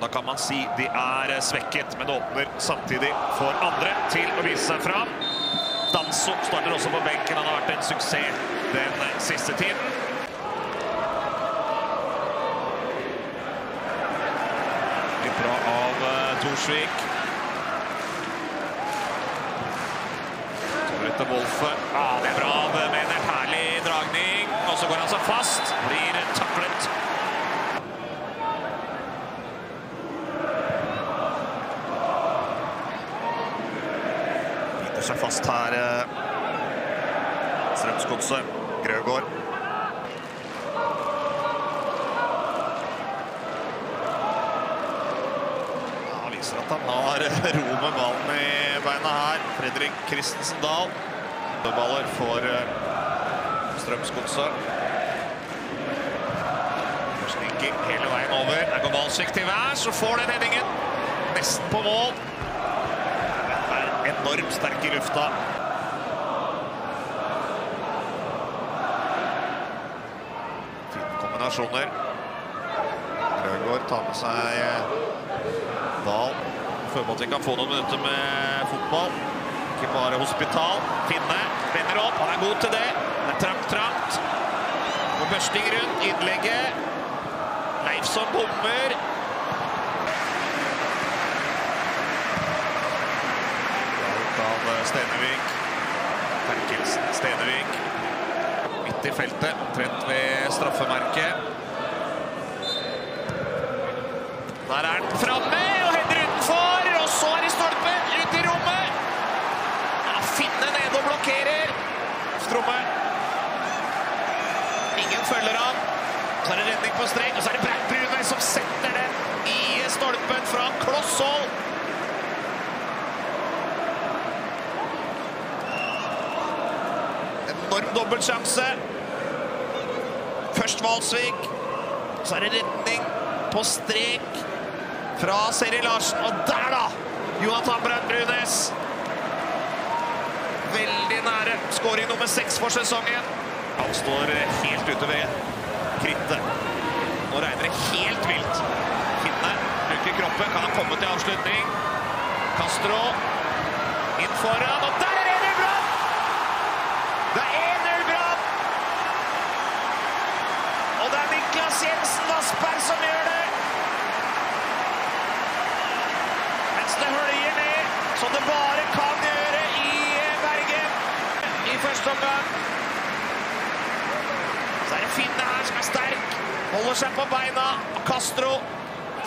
Da kan man si de er svekket, men åpner samtidig for andre til å vise seg fram. Danso starter også på benken. Han har vært en suksess den siste tiden. Litt bra av Torsvik. Torrette Wolfe. Ja, det er bra av Menert. Herlig dragning. Og så går han seg fast. Blir taklet. Biter seg fast her. eh, Strømsgodset. Grøgaard. Ja, viser at han har ro med ballen i beina her. Fredrik Christensen Dahl. Baller for eh, Strømsgodset. Slinking hele veien over. Der går Valsvik til værs og får den headingen. Nesten på mål. Den er enormt sterk i lufta. Kombinasjoner. Grøgaard tar med seg eh, Dahl. Føler at vi kan få noen minutter med fotball. Ikke bare hospital. Finne vender opp. Han er god til det. Det er trangt, trangt. Og børsting rundt. Innlegget. Leifsson bommer. Av Stenevik. Terkelsen Stenevik. Midt i feltet, omtrent ved straffemerket. Der er den framme og header utenfor. Og så er det stolpen, ut i rommet. Finne nede og blokkerer. Strommet. Ingen følger han. Så er det redning på streng, og så er det Braut Brunvei som setter den i stolpen fra kloss. Enorm dobbeltsjanse. Først Valsvik, så er det retning på strek fra Seri Larsen. Og der, da! Jonathan Braut Brunes. Veldig nære skåring nummer seks for sesongen. Han står helt ute ved krittet. Nå regner det helt vilt. Finne bruker kroppen. Kan han komme til avslutning? Castro inn foran, og der er 1-0 Brann! Det er 1-0 Brann! Og det er Niklas Jensen Vassberg som gjør det! Mens det høljer ned, som det bare kan gjøre i Bergen i første omgang. Så er det Finne her som er sterk. Holder seg på beina. Castro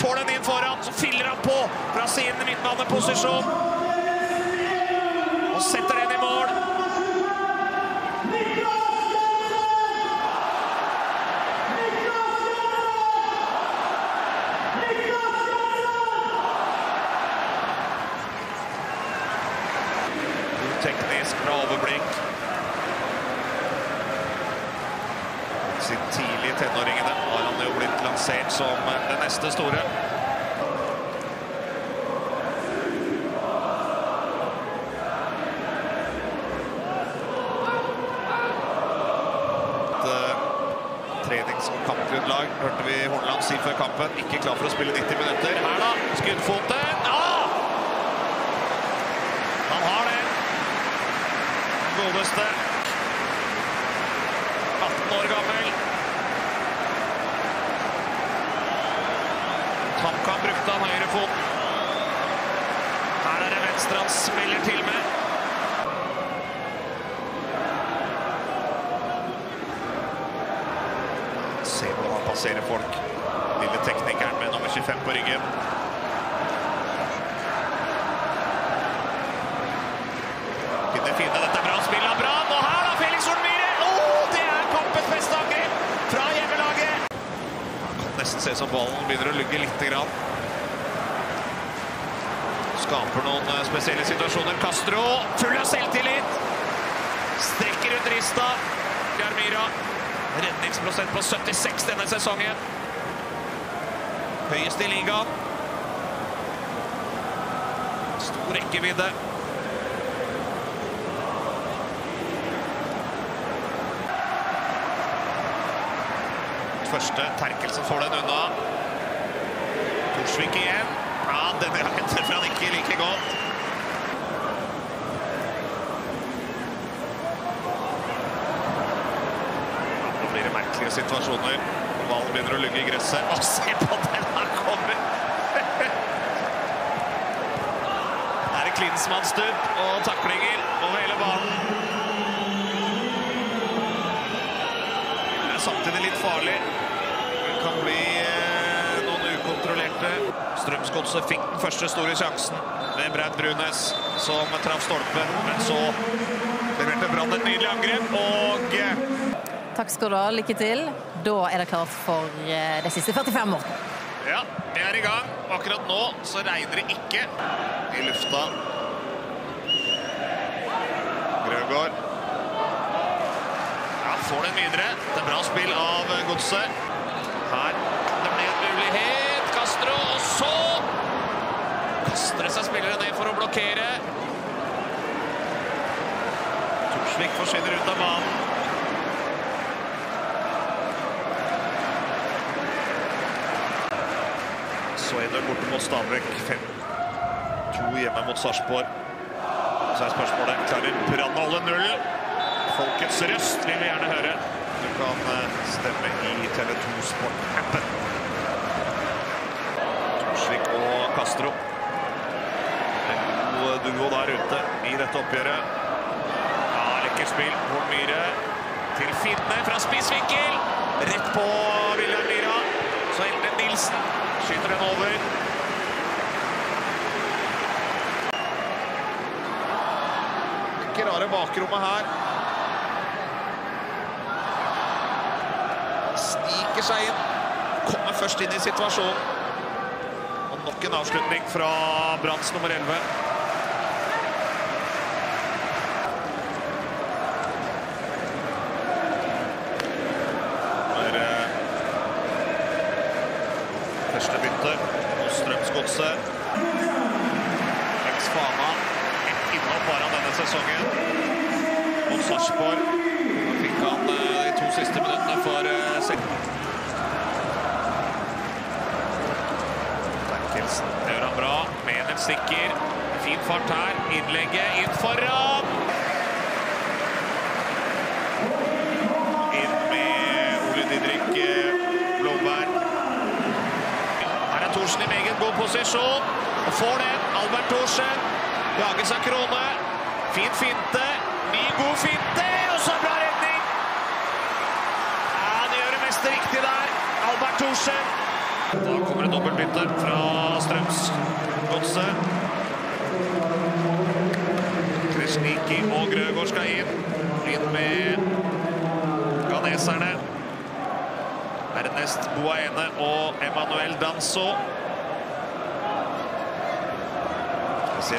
får den inn foran. Så fyller han på fra sin midtbaneposisjon. Og setter den i mål. Teknisk, bra overblikk. Tenåringene har han jo blitt lansert som det neste store. Eh, trenings- og kampgrunnlag, hørte vi Horneland si før kampen. Ikke klar for å spille 90 minutter. Her da, skuddfoten. Ah! Han har det. Godeste. 18 år gammel. Brukte foten. Her er det venstre han smeller til med. Se hvordan han passerer folk. Lille teknikeren med nummer 25 på ryggen. Finner finne, dette er bra spill av Brann. Og her da, Felix Oh, det er kampens beste angrep fra hjemmelaget! Det kan nesten se som ballen begynner å lugge lite grann. Skaper noen eh, spesielle situasjoner. Castro, full av selvtillit. Strekker ut rista. Jarmira. Redningsprosent på 76 denne sesongen. Høyest i ligaen. Stor rekkevidde. Første Terkelsen får den unna. Torsvik igjen. Ja, denne gangen treffer han ikke like godt. Nå blir det merkelige situasjoner. Ballen begynner å lugge i gresset. Og se på den han kommer! Her er Klinsmann-stup og taklinger over hele banen. Det samtidig litt farlig. Det kan bli eh, noen ukontrollerte. Strømsgodset fikk den første store sjansen med Brad Brunes, som traff stolpen. Men så leverte Brann et nydelig angrep, og eh, Takk skal du ha. Lykke til. Da er det klart for det de siste 45, år. Ja, vi er i gang. Akkurat nå så regner det ikke i lufta. Grøgaard. Ja, får den videre. Det er bra spill av Godset. Her det blir en mulighet. Castro, og så kaster det seg spillere ned for å blokkere. Torsvik forsvinner ut av banen. Sveiner borte mot Stabæk. 5-2 hjemme mot Sarpsborg. Så er spørsmålet klarer Brann å holde. Folkets røst vil vi gjerne høre. Du kan eh, stemme i Tele2 Sport-appen. Torsvik og Castro. En god duo der ute i dette oppgjøret. Ja, lekkert spill. Horn Myhre til Finne fra spissvinkel. Rett på William Myhra. Så Elden Nilsen skyter den over. Ikke rare bakrommet her. Sniker seg inn. Kommer først inn i situasjonen. Nok en avslutning fra Brands nummer 11. Eh, første bytte hos Strømsgodset. Lex Fana. Ett innhopp har han denne sesongen mot Sarpsborg. Fikk han eh, de to siste minuttene for eh, 16. Mener stikker. Fin fart her. Innlegget inn foran. Inn med Ole Didrik eh, Blomberg. Her er Thorsen i meget god posisjon. Og får den. Albert Thorsen. Jages av Krone. Fin finte. Ny, god finte. Og så bra redning! Ja, han gjør det meste riktig der. Albert Thorsen. Da kommer det dobbeltbytte fra Strømsgodset. Krishniki og Grøgaard skal inn. Inn med ganeserne. Ernest Boaene og Emanuel Danso.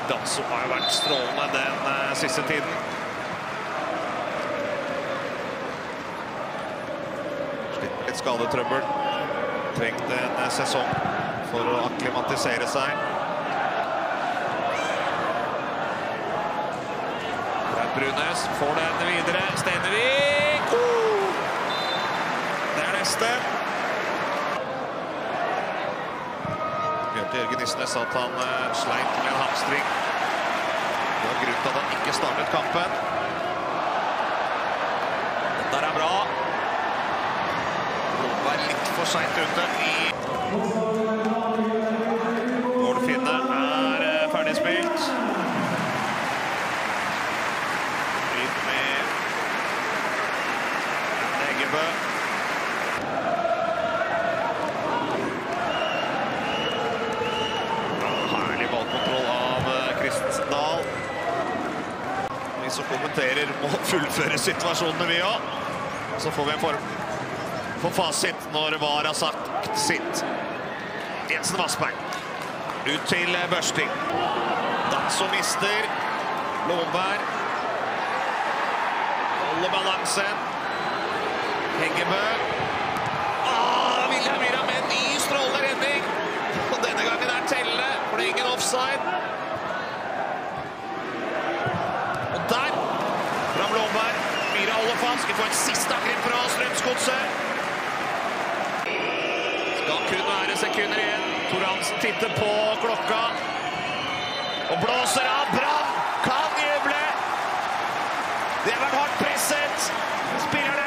Danso har jo vært strålende den eh, siste tiden. Litt skadetrøbbel. Trengte en eh, sesong for å akklimatisere seg. Brunes får den videre. Stenevik! Det er neste. Bjørte Jørgen Isnes at han eh, sleit med en hamstring. Det var grunnen til at han ikke startet kampen. Den der er bra. For seint ute i Målfinne er ferdig spilt. Inn med Eggebø. Herlig ballkontroll av Kristensen Dahl. Vi som kommenterer må fullføre situasjonene vi òg. Så får vi en form for fasit når VAR har sagt sitt. Jensen Vassberg. Ut til børsting. Danso mister. Lomberg. Holder balansen. Hengebø. Ah, Wilhelm Myhra med en ny strålende redning. Og denne gangen er Telle, for det er ingen offside. Og der, fram Blomberg. Myhra holder fast. Vi får et siste angrep fra Strømsgodset. Kun være sekunder igjen. Tor Hansen titter på klokka og blåser av. Brann kan juble! Det har vært hardt presset. Spillerne er.